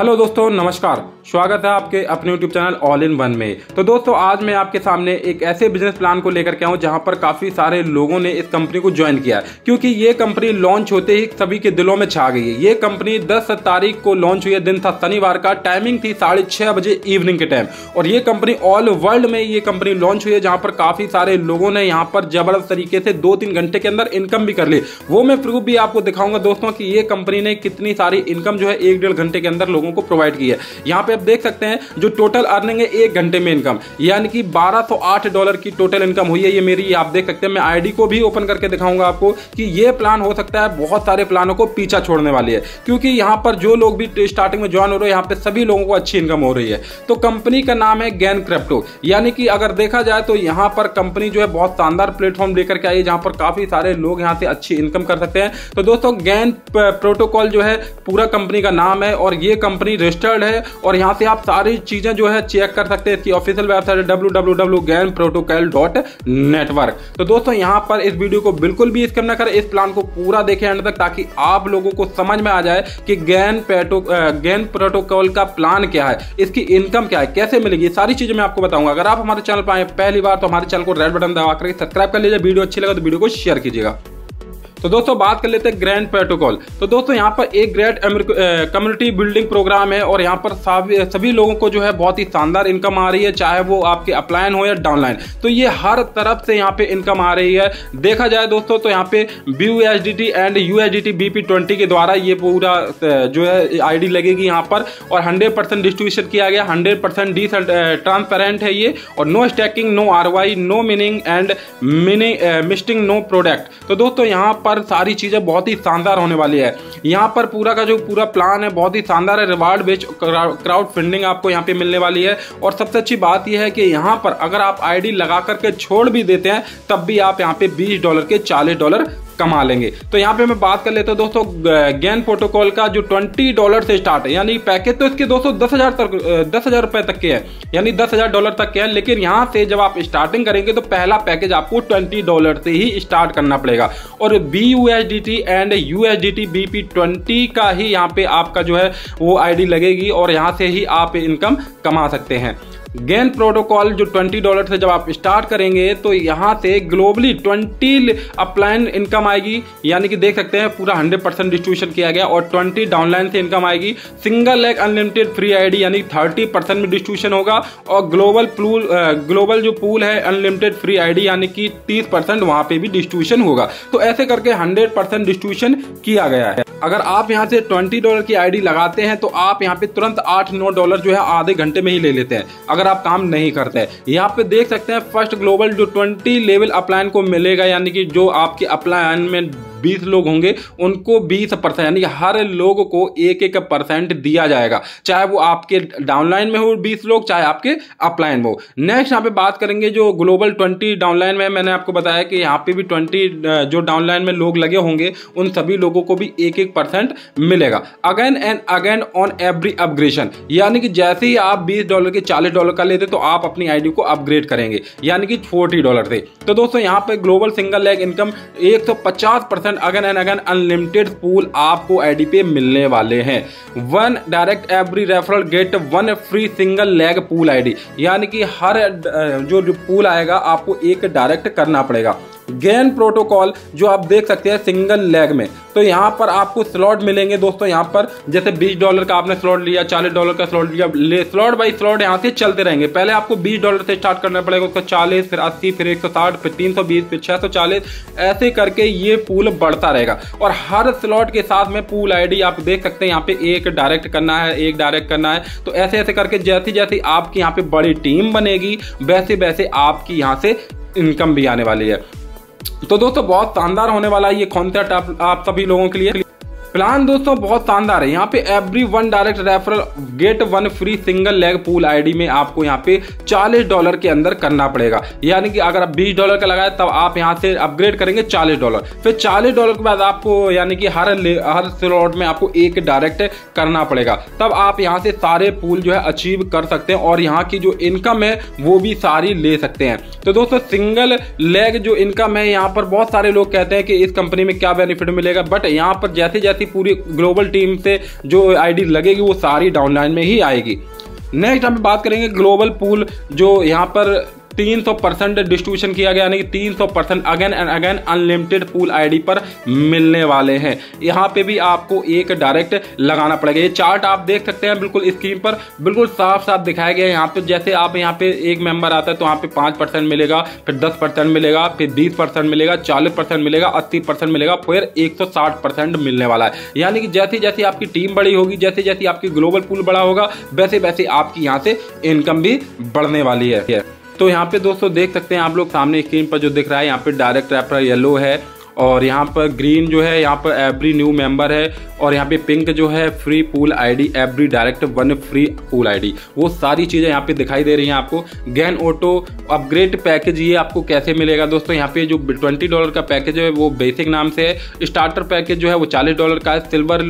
Hello दोस्तों नमस्कार। स्वागत है आपके अपने YouTube channel all in one में। तो दोस्तों, आज मैं आपके सामने एक ऐसे बिज़नेस प्लान को लेकर के आऊँ जहाँ पर काफ़ी सारे लोगों ने इस कंपनी को ज्वाइन किया क्योंकि ये कंपनी लॉन्च होते ही सभी के दिलों में छा गई है। ये कंपनी दस तारीख को लॉन्च हुई है। दिन था शनिवार का। टाइमिंग थी साढ़े छः बजे इवनिंग के टाइम और ये कंपनी ऑल वर्ल्ड में ये कंपनी लॉन्च हुई है, जहाँ पर काफ़ी सारे लोगों ने यहाँ पर ज़बरदस्त तरीके से दो तीन घंटे के अंदर इनकम भी कर ली। वो मैं प्रूफ भी आपको दिखाऊँगा दोस्तों की ये कंपनी ने कितनी सारी इनकम जो है एक डेढ़ घंटे के अंदर लोगों को प्रोवाइड की है। यहाँ पे आप देख सकते हैं जो टोटल अर्निंग है एक घंटे में इनकम यानी कि 1208 डॉलर की टोटल इनकम हुई है ये मेरी। आप देख सकते हैं, मैं आईडी को भी ओपन करके दिखाऊँगा आपको कि ये प्लान हो सकता है, बहुत सारे प्लानों को पीछा छोड़ने वाली है। क्योंकि यहाँ पर जो लोग भी स्टार्टिंग में ज्वाइन हो रहे हैं, यहाँ पे सभी लोगों को अच्छी इनकम हो रही है। तो कंपनी का नाम है गैन क्रिप्टो यानी कि अगर देखा जाए तो यहाँ पर कंपनी जो है बहुत शानदार प्लेटफॉर्म लेकर के आई है, जहाँ पर काफ़ी सारे लोग यहाँ से अच्छी इनकम कर सकते हैं। तो दोस्तों गैन प्रोटोकॉल जो है, पूरा कंपनी का नाम है और ये कंपनी रजिस्टर्ड है और यहाँ से आप सारी चीज़ें जो है चेक कर सकते हैं इसकी ऑफिशियल वेबसाइट डब्ल्यू डब्ल्यू तो दोस्तों, यहाँ पर इस वीडियो को बिल्कुल भी स्किप ना करें। इस प्लान को पूरा देखें एंड तक ताकि आप लोगों को समझ में आ जाए कि गैन पेटो गैन प्रोटोकॉल का प्लान क्या है, इसकी इनकम क्या है, कैसे मिलेगी। सारी चीज़ें मैं आपको बताऊँगा। अगर आप हमारे चैनल पर आए पहली बार तो हमारे चैनल को रेड बटन दबा करके सब्सक्राइब कर लीजिए। वीडियो अच्छी लगे तो वीडियो को शेयर कीजिएगा। तो दोस्तों, बात कर लेते हैं ग्रैंड प्रोटोकॉल तो दोस्तों, यहाँ पर एक ग्रेट कम्युनिटी बिल्डिंग प्रोग्राम है और यहाँ पर सभी लोगों को जो है बहुत ही शानदार इनकम आ रही है, चाहे वो आपके अपलाइन हो या डाउनलाइन तो ये हर तरफ़ से यहाँ पे इनकम आ रही है। देखा जाए दोस्तों तो यहाँ पे B and U H D के द्वारा ये पूरा जो है आईडी लगेगी यहाँ पर और हंड्रेड परसेंट डिस्ट्रीब्यूशन किया गया। हंड्रेड परसेंट डी ट्रांसपेरेंट है ये और no stacking no R Y no meaning and misting no product तो दोस्तों, यहाँ पर पर सारी चीज़ें बहुत ही शानदार होने वाली है। यहाँ पर पूरा का जो पूरा प्लान है, बहुत ही शानदार है। रिवार्ड बेच क्राउड फंडिंग आपको यहाँ पे मिलने वाली है। और सबसे अच्छी बात यह है कि यहाँ पर अगर आप आईडी लगा करके छोड़ भी देते हैं, तब भी आप यहाँ पे 20 डॉलर के 40 डॉलर कमा लेंगे। तो यहाँ पे मैं बात कर लेता हूँ दोस्तों गैन प्रोटोकॉल का जो ट्वेंटी डॉलर से स्टार्ट है। यानी पैकेज तो इसके दोस्तों दस हज़ार तक दस हज़ार रुपए तक के है। यानी दस हज़ार डॉलर तक के है। लेकिन यहाँ से जब आप स्टार्टिंग करेंगे तो पहला पैकेज आपको ट्वेंटी डॉलर से ही स्टार्ट करना पड़ेगा। और B U S D T and U H D T B P twenty का ही यहाँ पे आपका जो है वो आईडी लगेगी और यहाँ से ही आप इनकम कमा सकते हैं। गेन प्रोटोकॉल जो 20 डॉलर से जब आप स्टार्ट करेंगे तो यहाँ से ग्लोबली 20 अपलाइन इनकम आएगी। यानी कि देख सकते हैं, पूरा 100 परसेंट डिस्ट्रीब्यूशन किया गया और 20 डाउनलाइन से इनकम आएगी। Single leg unlimited free ID, यानी 30 परसेंट में डिस्ट्रीब्यूशन होगा और ग्लोबल पूल ग्लोबल जो पूल है, अनलिमिटेड फ्री आईडी, यानी कि 30 परसेंट वहाँ पे भी डिस्ट्रीब्यूशन होगा। तो ऐसे करके 100 परसेंट डिस्ट्रीब्यूशन किया गया है। अगर आप यहाँ से 20 डॉलर की आईडी लगाते हैं तो आप यहाँ पे तुरंत आठ नौ डॉलर जो है, आधे घंटे में ही ले लेते हैं। अगर आप काम नहीं करते। यहाँ पे देख सकते हैं फ़र्स्ट ग्लोबल जो 20 लेवल अपलायन को मिलेगा, यानी कि जो आपके अपलायन में बीस लोग होंगे, उनको बीस परसेंट, यानी हर लोग को एक एक परसेंट दिया जाएगा। चाहे वो आपके डाउनलाइन में हो बीस लोग, चाहे आपके अपलाइन में हो। नेक्स्ट यहाँ पे बात करेंगे जो ग्लोबल ट्वेंटी डाउनलाइन में मैंने आपको बताया कि यहाँ पे भी ट्वेंटी जो डाउनलाइन में लोग लगे होंगे, उन सभी लोगों को भी एक एक परसेंट मिलेगा। Again and again on every upgradation यानी कि जैसे ही आप बीस डॉलर के चालीस डॉलर का लेते तो आप अपनी आईडी को अपग्रेड करेंगे। यानी कि फोर्टी डॉलर से। तो दोस्तों, यहाँ पे ग्लोबल सिंगल लेग इनकम एक सौ पचास percent percent again and again unlimited pool आपको आईडी पे मिलने वाले हैं। One direct every referral get one free single leg pool ID यानी कि हर जो पूल आएगा, आपको एक डायरेक्ट करना पड़ेगा। गेन प्रोटोकॉल जो आप देख सकते हैं सिंगल लेग में। तो यहाँ पर आपको स्लॉट मिलेंगे दोस्तों, यहाँ पर। जैसे 20 डॉलर का आपने स्लॉट लिया 40 डॉलर का स्लॉट लिया स्लॉट बाई स्लॉट यहाँ से चलते रहेंगे। पहले आपको 20 डॉलर से स्टार्ट करना पड़ेगा, उसको 40 फिर 80 फिर 160 फिर 320 फिर 640 ऐसे करके ये पूल बढ़ता रहेगा। और हर स्लॉट के साथ में पूल आईडी आप देख सकते हैं, यहाँ पे एक डायरेक्ट करना है, एक डायरेक्ट करना है। तो ऐसे ऐसे करके जैसी जैसी आपकी यहाँ पे बड़ी टीम बनेगी, वैसे वैसे आपकी यहाँ से इनकम भी आने वाली है। तो दोस्तों बहुत शानदार होने वाला है ये कॉन्सेप्ट आप, आप सभी लोगों के लिए। प्लान दोस्तों, बहुत शानदार है। यहाँ पे every one direct referral get one free single leg pool ID में आपको यहाँ पे 40 डॉलर के अंदर करना पड़ेगा। यानी कि अगर आप 20 डॉलर का लगाए, तब आप यहाँ से अपग्रेड करेंगे 40 डॉलर फिर 40 डॉलर के बाद आपको यानी कि हर हर स्लॉट में आपको एक डायरेक्ट करना पड़ेगा। तब आप यहाँ से सारे पूल जो है अचीव कर सकते हैं और यहाँ की जो इनकम है, वो भी सारी ले सकते हैं। तो दोस्तों सिंगल लेग जो इनकम है, यहाँ पर बहुत सारे लोग कहते हैं कि इस कंपनी में क्या बेनिफिट मिलेगा बट यहाँ पर जैसे जैसे जैसी पूरी ग्लोबल टीम से, जो आईडी लगेगी, वो सारी डाउनलाइन में ही आएगी। नेक्स्ट हम बात करेंगे ग्लोबल पूल जो यहाँ पर तीन सौ परसेंट डिस्ट्रीब्यूशन किया गया, यानी कि तीन सौ percent again and again unlimited pool ID पर मिलने वाले हैं। यहाँ पे भी आपको एक डायरेक्ट लगाना पड़ेगा। ये चार्ट आप देख सकते हैं, बिल्कुल स्क्रीन पर, बिल्कुल साफ़ साफ़ दिखाया गया है यहाँ पे। जैसे आप यहाँ पे एक मेंबर आता है तो यहाँ पे पाँच परसेंट मिलेगा, फिर दस परसेंट मिलेगा, फिर बीस परसेंट मिलेगा, चालीस परसेंट मिलेगा, अस्सी परसेंट मिलेगा, फिर एक सौ साठ परसेंट मिलने वाला है। यानी कि जैसे जैसे आपकी टीम बड़ी होगी जैसे जैसे आपकी ग्लोबल पूल बड़ा होगा वैसे वैसे आपकी यहाँ से इनकम भी बढ़ने वाली है। तो यहाँ पे दोस्तों देख सकते हैं आप लोग सामने स्क्रीन पर जो दिख रहा है, यहाँ पे डायरेक्ट रैपर येलो है। और यहाँ पर ग्रीन जो है, यहाँ पर एवरी न्यू मेंबर है और यहाँ पे पिंक जो है free pool ID every direct one free pool ID वो सारी चीज़ें यहाँ पे दिखाई दे रही हैं आपको। गैन ऑटो अपग्रेड पैकेज ये आपको कैसे मिलेगा दोस्तों? यहाँ पे जो ट्वेंटी डॉलर का पैकेज है, वो बेसिक नाम से है। स्टार्टर पैकेज जो है, वो चालीस डॉलर का है। सिल्वर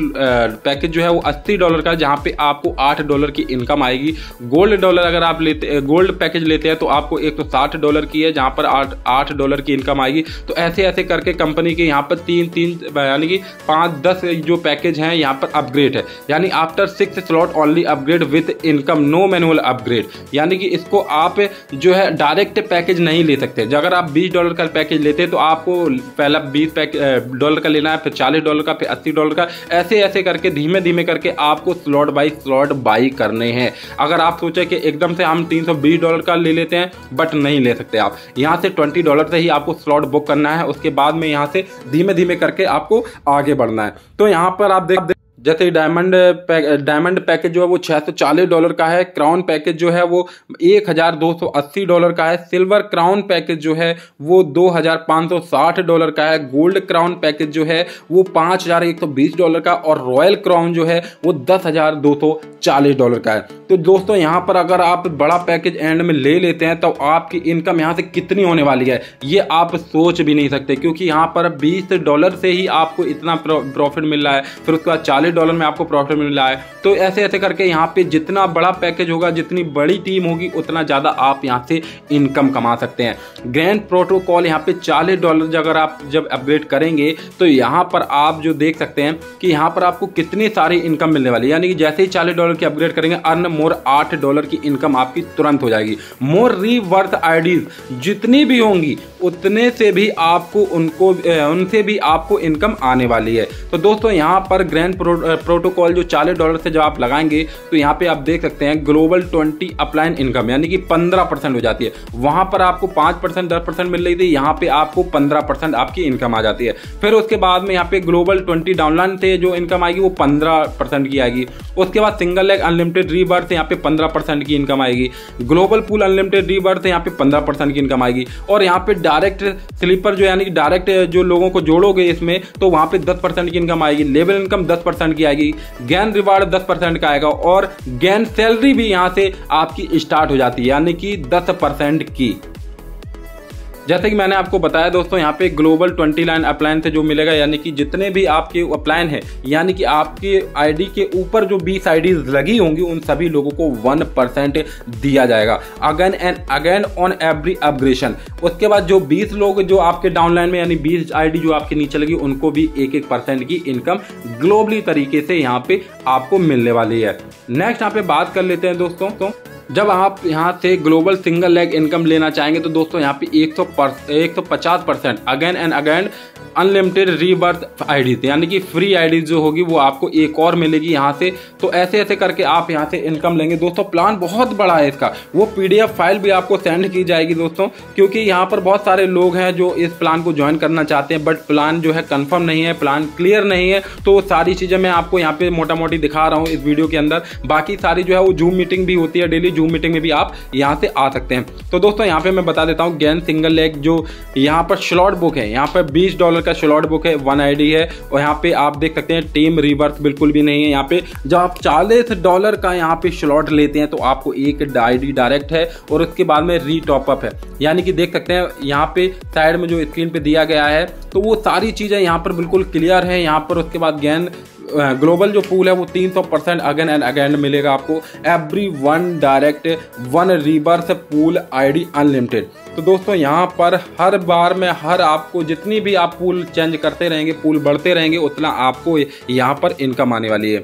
पैकेज जो है, वो अस्सी डॉलर का है, जहाँ पे आपको आठ डॉलर की इनकम आएगी। गोल्ड डॉलर अगर आप लेते गोल्ड पैकेज लेते हैं तो आपको एक सौ साठ डॉलर की है, जहाँ पर आठ डॉलर की इनकम आएगी। तो ऐसे ऐसे करके कंपनी के यहाँ पर तीन तीन, यानी कि पाँच, दस जो पैकेज हैं, यहाँ पर अपग्रेड है। यानी after six slot only upgrade with income no manual upgrade यानी कि इसको आप जो है डायरेक्ट पैकेज नहीं ले सकते। अगर आप बीस डॉलर का पैकेज लेते हैं तो आपको पहला बीस डॉलर का लेना है, फिर चालीस डॉलर का, फिर अस्सी डॉलर का, ऐसे ऐसे करके धीमे धीमे करके आपको स्लॉट बाई स्लॉट बाई करने हैं। अगर आप सोचे कि एकदम से हम तीन सौ बीस डॉलर का ले लेते हैं बट नहीं ले सकते आप। यहाँ से ट्वेंटी डॉलर से ही आपको स्लॉट बुक करना है। उसके बाद में यहाँ से धीमे धीमे करके आपको आगे बढ़ना है। तो यहाँ पर आप देख जैसे डायमंड पैक डायमंड पैकेज जो है वो छः सौ चालीस डॉलर का है क्राउन पैकेज जो है वो एक हज़ार दो सौ अस्सी डॉलर का है सिल्वर क्राउन पैकेज जो है वो दो हज़ार पाँच सौ साठ डॉलर का है गोल्ड क्राउन पैकेज जो है वो पाँच हज़ार एक सौ बीस डॉलर का और रॉयल क्राउन जो है वो दस हज़ार दो सौ चालीस डॉलर का है। तो दोस्तों, यहाँ पर अगर आप बड़ा पैकेज एंड में ले लेते हैं तो आपकी इनकम यहाँ से कितनी होने वाली है, ये आप सोच भी नहीं सकते, क्योंकि यहाँ पर बीस डॉलर से ही आपको इतना प्रॉफिट मिल रहा है। फिर उसके बाद चालीस डॉलर में आपको प्रॉफिट मिल रहा है। तो ऐसे ऐसे करके यहाँ पे जितना बड़ा पैकेज होगा जितनी बड़ी टीम होगी उतना ज़्यादा आप यहाँ से इनकम कमा सकते हैं। ग्रैंड प्रोटोकॉल यहाँ पे चालीस डॉलर अगर आप जब अपग्रेड करेंगे तो यहाँ पर आप जो देख सकते हैं कि यहाँ पर आपको कितनी सारी इनकम मिलने वाली यानी कि जैसे ही चालीस डॉलर की अपग्रेड करेंगे अर्न मोर आठ डॉलर की इनकम आपकी तुरंत हो जाएगी। मोर रीवर्थ आईडीज जितनी भी होंगी उतने से भी आपको उनको उनसे भी आपको इनकम आने वाली है। तो दोस्तों यहाँ पर ग्रैंड प्रो, प्रोटोकॉल जो चालीस डॉलर से जब आप लगाएँगे तो यहाँ पे आप देख सकते हैं ग्लोबल ट्वेंटी अपलाइन इनकम यानी कि पंद्रह परसेंट हो जाती है। वहाँ पर आपको पाँच परसेंट, दस परसेंट मिल रही थी, यहाँ पे आपको पंद्रह परसेंट आपकी इनकम आ जाती है। फिर उसके बाद में यहाँ पे ग्लोबल ट्वेंटी डाउनलाइन से जो इनकम आएगी, वो पंद्रह परसेंट की आएगी। उसके बाद सिंगल लेग अनलिमिटेड रीबर्थ से यहाँ पे पंद्रह परसेंट की इनकम आएगी। ग्लोबल पूल अनलिमिटेड रीबर्थ से यहाँ पे पंद्रह परसेंट की इनकम आएगी। और यहाँ पे डायरेक्ट स्लीपर जो यानी कि डायरेक्ट जो लोगों को जोड़ोगे इसमें तो वहाँ पे दस परसेंट की इनकम आएगी। लेवल इनकम दस परसेंट की आएगी। गैन रिवार्ड दस परसेंट का आएगा और गैन सैलरी भी यहाँ से आपकी स्टार्ट हो जाती है, यानी कि दस परसेंट की। जैसे कि मैंने आपको बताया दोस्तों, यहाँ पे ग्लोबल ट्वेंटी लाइन अप्लायन से जो मिलेगा, यानी कि जितने भी आपके अप्लायन है, यानी कि आपके आईडी के ऊपर जो बीस आई लगी होंगी, उन सभी लोगों को वन परसेंट दिया जाएगा। Again and again on every upgradation उसके बाद जो बीस लोग जो आपके डाउनलाइन में, यानी बीस आई जो आपके नीचे लगी, उनको भी एक एक परसेंट की इनकम ग्लोबली तरीके से यहाँ पे आपको मिलने वाली है। नेक्स्ट यहाँ पे बात कर लेते हैं दोस्तों। तो जब आप यहाँ से ग्लोबल सिंगल लेग इनकम लेना चाहेंगे तो दोस्तों यहाँ पे एक सौ एक सौ पचास percent again and again unlimited rebirth ID यानी कि फ्री आईडी जो होगी वो आपको एक और मिलेगी यहाँ से। तो ऐसे ऐसे करके आप यहाँ से इनकम लेंगे। दोस्तों प्लान बहुत बड़ा है इसका। वो पीडीएफ फ़ाइल भी आपको सेंड की जाएगी दोस्तों, क्योंकि यहाँ पर बहुत सारे लोग हैं जो इस प्लान को ज्वाइन करना चाहते हैं बट प्लान जो है कन्फर्म नहीं है प्लान क्लियर नहीं है। तो सारी चीज़ें मैं आपको यहाँ पे मोटा मोटी दिखा रहा हूँ इस वीडियो के अंदर। बाकी सारी जो है वो जूम मीटिंग भी होती है डेली जूम मीटिंग में भी आप यहाँ से आ सकते हैं। तो दोस्तों, यहाँ पे मैं बता देता हूँ गैन सिंगल लेग जो यहाँ पर स्लॉट बुक है, यहाँ पर बीस डॉलर का स्लॉट बुक है वन आईडी है, और यहाँ पे आप देख सकते हैं टीम रिवर्स बिल्कुल भी नहीं है। यहाँ पे जब आप चालीस डॉलर का यहाँ पे स्लॉट लेते हैं तो आपको एक आई डायरेक्ट है, और उसके बाद में री टॉपअप है। यानी कि देख सकते हैं, यहाँ पे साइड में जो स्क्रीन पे दिया गया है तो वो सारी चीज़ें यहाँ पर बिल्कुल क्लियर है। यहाँ पर उसके बाद गैन ग्लोबल जो पूल है वो 300 परसेंट अगेन एंड अगेन मिलेगा आपको। Every one direct one reverse pool ID unlimited तो दोस्तों, यहाँ पर हर बार में हर आपको जितनी भी आप पूल चेंज करते रहेंगे पूल बढ़ते रहेंगे, उतना आपको यहाँ पर इनकम आने वाली है।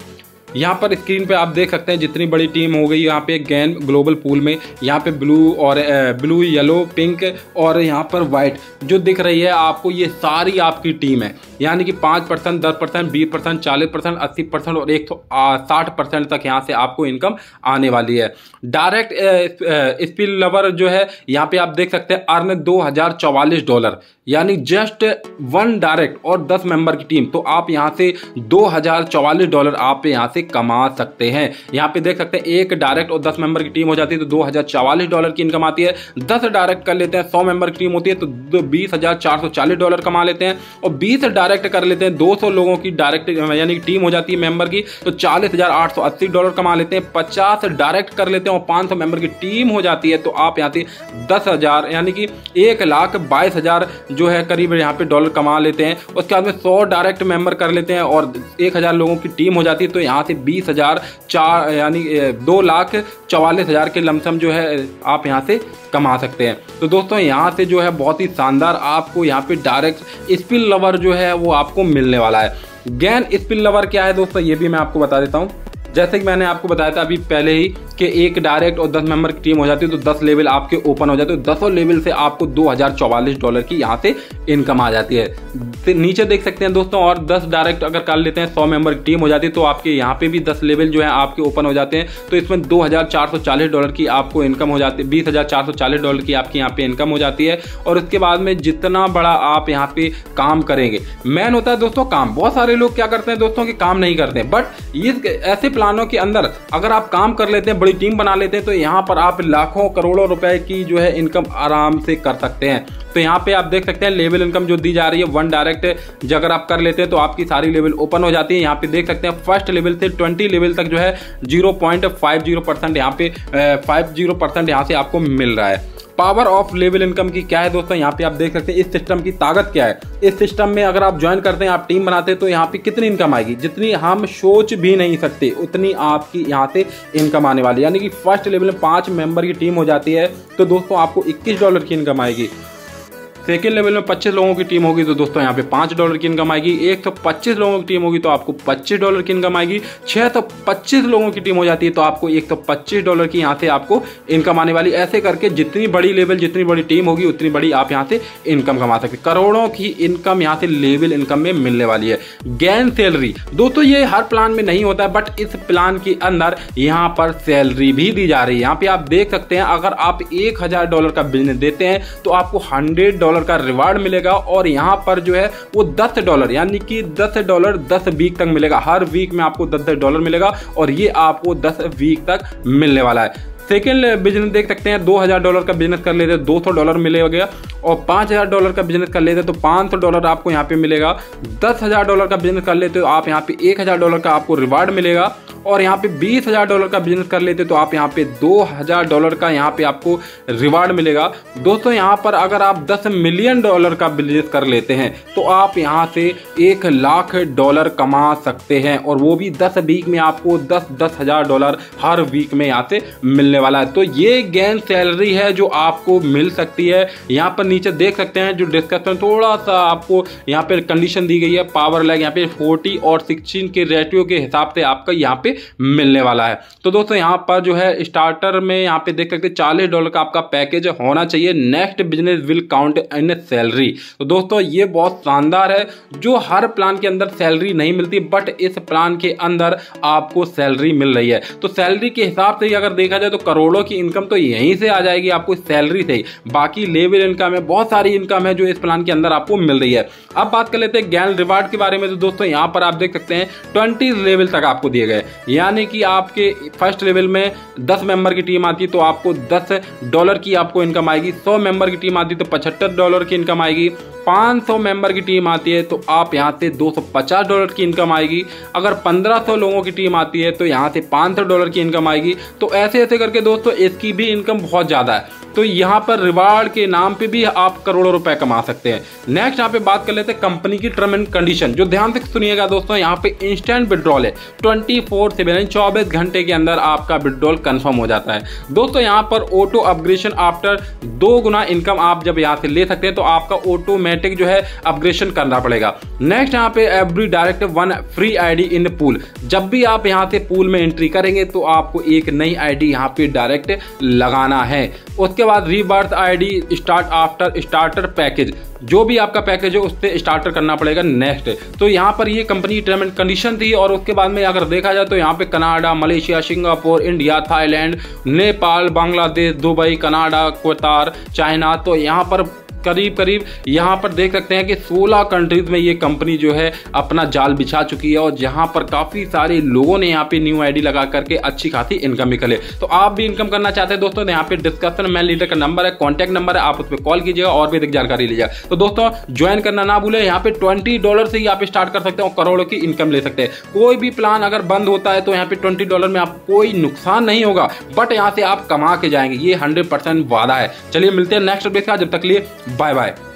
यहाँ पर स्क्रीन पे आप देख सकते हैं जितनी बड़ी टीम हो गई यहाँ पे गैन ग्लोबल पूल में। यहाँ पे ब्लू और ब्लू, येलो, पिंक और यहाँ पर वाइट जो दिख रही है आपको ये सारी आपकी टीम है। यानी कि पाँच परसेंट, दस परसेंट, बीस परसेंट, चालीस परसेंट, अस्सी परसेंट और एक सौ साठ परसेंट तक यहाँ से आपको इनकम आने वाली है। डायरेक्ट स्पिल लवर जो है यहाँ पे आप देख सकते हैं अर्न दो हज़ार चौवालीस डॉलर। यानी जस्ट वन डायरेक्ट और दस मेंबर की टीम। तो आप यहाँ से दो हज़ार चौवालीस डॉलर आप यहाँ से कमा सकते हैं। यहाँ पे देख सकते हैं, एक डायरेक्ट और दस मेंबर की टीम हो जाती है तो दो हज़ार चौवालीस डॉलर की इनकम आती है। दस डायरेक्ट कर लेते हैं, सौ मेंबर की टीम होती है तो बीस डॉलर कमा लेते हैं। और बीस डायरेक्ट कर लेते हैं, दो सौ लोगों की डायरेक्ट यानी टीम हो जाती है मेंबर की तो चालीस डॉलर कमा लेते हैं। पचास डायरेक्ट कर लेते हैं और पाँच मेंबर की टीम हो जाती है तो आप यहाँ से दस हज़ार, यानी कि एक लाख बाईस हज़ार जो है करीब यहाँ पे डॉलर कमा लेते हैं। उसके बाद में सौ डायरेक्ट मेंबर कर लेते हैं और एक हज़ार लोगों की टीम हो जाती है तो यहाँ से बीस हज़ार चार, यानी दो लाख चवालीस हज़ार के लमसम जो है, आप यहाँ से कमा सकते हैं। तो दोस्तों, यहाँ से जो है, बहुत ही शानदार आपको यहाँ पे डायरेक्ट स्पिल लवर जो है, वो आपको मिलने वाला है। गैन स्पिल लवर क्या है दोस्तों, ये भी मैं आपको बता देता हूँ। जैसे कि मैंने आपको बताया था अभी पहले ही कि एक डायरेक्ट और दस मेंबर की टीम हो जाती है तो दस लेवल आपके ओपन हो जाते हैं दसों लेवल से आपको दो डॉलर की यहाँ से इनकम आ जाती है। तो नीचे देख सकते हैं दोस्तों, और दस डायरेक्ट अगर कर लेते हैं, सौ मेंबर की टीम हो जाती है तो आपके यहाँ पे भी दस लेवल जो है आपके ओपन हो जाते हैं तो इसमें दो हज़ार चार सौ चालीस डॉलर की आपको इनकम हो जाती है, बीस डॉलर की आपकी यहाँ पे इनकम हो जाती है, और उसके बाद में जितना बड़ा आप यहाँ पे काम करेंगे। मैन होता है दोस्तों, काम। बहुत सारे लोग क्या करते हैं दोस्तों कि काम नहीं करते बट ये ऐसे प्लानों के अंदर अगर आप काम कर लेते हैं, बड़ी टीम बना लेते हैं तो यहाँ पर आप लाखों करोड़ों रुपए की जो है इनकम आराम से कर सकते हैं। तो यहाँ पे आप देख सकते हैं, लेवल इनकम जो दी जा रही है, वन डायरेक्ट अगर आप कर लेते हैं तो आपकी सारी लेवल ओपन हो जाती है। यहाँ पे देख सकते हैं, फ़र्स्ट लेवल से ट्वेंटी लेवल तक जो है, zero point five zero percent यहाँ पे फाइव ज़ीरो परसेंट यहाँ से आपको मिल रहा है। पावर ऑफ़ लेवल इनकम की क्या है दोस्तों? यहाँ पे आप देख सकते हैं, इस सिस्टम की ताकत क्या है? इस सिस्टम में अगर आप ज्वाइन करते हैं, आप टीम बनाते हैं तो यहाँ पे कितनी इनकम आएगी? जितनी हम सोच भी नहीं सकते, उतनी आपकी यहाँ से इनकम आने वाली यानी कि फ़र्स्ट लेवल में पाँच मेंबर की टीम हो जाती है तो दोस्तों आपको इक्कीस डॉलर की इनकम आएगी। सेकेंड लेवल में पच्चीस लोगों की टीम होगी तो दोस्तों यहाँ पे पाँच डॉलर की इनकम आएगी। एक सौ पच्चीस लोगों की टीम होगी तो आपको पच्चीस डॉलर की इनकम आएगी। छह सौ पच्चीस लोगों की टीम हो जाती है तो आपको एक सौ पच्चीस डॉलर की यहाँ से आपको इनकम आने वाली। ऐसे करके जितनी बड़ी लेवल, जितनी बड़ी टीम होगी, उतनी बड़ी आप यहाँ से इनकम कमा सकते करोड़ों की इनकम यहाँ से लेवल इनकम में मिलने वाली है। Gain salary. दोस्तों ये हर प्लान में नहीं होता है, बट इस प्लान के अंदर यहाँ पर सैलरी भी दी जा रही है। यहाँ पे आप देख सकते हैं, अगर आप एक हज़ार डॉलर का बिज़नेस देते हैं तो आपको हंड्रेड डॉलर डॉलर का रिवार्ड मिलेगा और यहाँ पर जो है वो दस डॉलर यानी कि दस डॉलर दस वीक तक मिलेगा। हर वीक में आपको दस दस डॉलर मिलेगा और ये आपको दस वीक तक मिलने वाला है। सेकेंड बिज़नेस देख सकते हैं, दो हज़ार डॉलर का बिज़नेस कर लेते हैं, दो सौ डॉलर मिलेगा और पाँच हज़ार डॉलर का बिज़नेस कर लेते हैं तो पाँच सौ डॉलर आपको यहाँ पे मिलेगा। दस हज़ार डॉलर का बिज़नेस कर लेते हो, आप यहाँ पे एक हज़ार डॉलर का आपको रिवार्ड मिलेगा। और यहाँ पे बीस हज़ार डॉलर का बिज़नेस कर लेते तो आप यहाँ पे दो हज़ार डॉलर का यहाँ पे आपको रिवार्ड मिलेगा। दोस्तों, यहाँ पर अगर आप दस मिलियन डॉलर का बिज़नेस कर लेते हैं तो आप यहाँ से एक लाख डॉलर कमा सकते हैं, और वो भी दस वीक में आपको दस दस हज़ार डॉलर हर वीक में यहाँ से मिलने वाला है। तो ये गेन सैलरी है जो आपको मिल सकती है। यहाँ पर नीचे देख सकते हैं, जो डिस्कशन थोड़ा सा आपको यहाँ पे कंडीशन दी गई है पावर लैग यहाँ पे फोर्टी और सिक्सटीन के रेटियो के हिसाब से आपका यहाँ पे मिलने वाला है। तो दोस्तों, यहाँ पर जो है स्टार्टर में यहाँ पे देख सकते चालीस डॉलर का आपका पैकेज होना चाहिए। Next business will count in salary तो दोस्तों, ये बहुत शानदार है, जो हर प्लान के अंदर सैलरी नहीं मिलती बट इस प्लान के अंदर आपको सैलरी मिल रही है। तो सैलरी के हिसाब से अगर देखा जाए तो करोड़ों की इनकम तो यहीं से आ जाएगी आपको सैलरी से बाकी लेवल इनकम है, बहुत सारी इनकम है जो इस प्लान के अंदर आपको मिल रही है। अब बात कर लेते हैं गैन रिवार्ड के बारे में तो दोस्तों यहाँ पर आप देख सकते हैं ट्वेंटी लेवल तक आपको दिए गए। यानी कि आपके फ़र्स्ट लेवल में 10 मेंबर की टीम आती तो आपको 10 डॉलर की आपको इनकम आएगी। सौ मेंबर की टीम आती तो पचहत्तर डॉलर की इनकम आएगी। 500 मेंबर की टीम आती है तो आप यहाँ से 250 डॉलर की इनकम आएगी। अगर 1500 लोगों की टीम आती है तो यहाँ से 500 डॉलर की इनकम आएगी। तो ऐसे ऐसे करके दोस्तों इसकी भी इनकम बहुत ज़्यादा है। तो यहाँ पर रिवार्ड के नाम पे भी आप करोड़ों रुपए कमा सकते हैं। नेक्स्ट यहाँ पे बात कर लेते हैं कंपनी की टर्म एंड कंडीशन जो ध्यान से सुनिएगा दोस्तों, यहाँ पे इंस्टेंट विड्रॉल है। ट्वेंटी फोर सेवन चौबीस घंटे के अंदर आपका विड्रॉल कंफर्म हो जाता है। दोस्तों, यहाँ पर ऑटो अपग्रेशन आफ्टर दो गुना इनकम आप जब यहाँ से ले सकते हैं तो आपका ऑटोमेटिक जो है अपग्रेशन करना पड़ेगा। नेक्स्ट यहाँ पे every direct one free ID in pool जब भी आप यहाँ से पूल में एंट्री करेंगे तो आपको एक नई आईडी यहाँ पे डायरेक्ट लगाना है। उसके बाद rebirth ID start after starter package जो भी आपका पैकेज है, उस पर स्टार्टर करना पड़ेगा नेक्स्ट तो यहाँ पर ये कंपनी टर्म एंड कंडीशन थी और उसके बाद में अगर देखा जाए तो यहाँ पे Canada, Malaysia, Singapore, India, Thailand, Nepal, Bangladesh, Dubai, Canada, Qatar, China तो यहाँ पर करीब करीब यहाँ पर देख सकते हैं कि 16 कंट्रीज़ में ये कंपनी जो है अपना जाल बिछा चुकी है और जहाँ पर काफ़ी सारे लोगों ने यहाँ पे न्यू आईडी लगा करके अच्छी खासी इनकम निकले तो आप भी इनकम करना चाहते हैं दोस्तों तो यहाँ पे डिस्कशन मैन लीडर का नंबर है कॉन्टैक्ट नंबर है, आप उस पर कॉल कीजिएगा और भी अधिक जानकारी लीजिएगा। तो दोस्तों ज्वाइन करना ना भूले, यहाँ पे ट्वेंटी डॉलर से ही आप स्टार्ट कर सकते हैं और करोड़ों की इनकम ले सकते हैं। कोई भी प्लान अगर बंद होता है तो यहाँ पे ट्वेंटी डॉलर में आप कोई नुकसान नहीं होगा बट यहाँ से आप कमा के जाएँगे, ये हंड्रेड वादा है। चलिए मिलते हैं नेक्स्ट अपडेट का जब तक लिए Bye bye.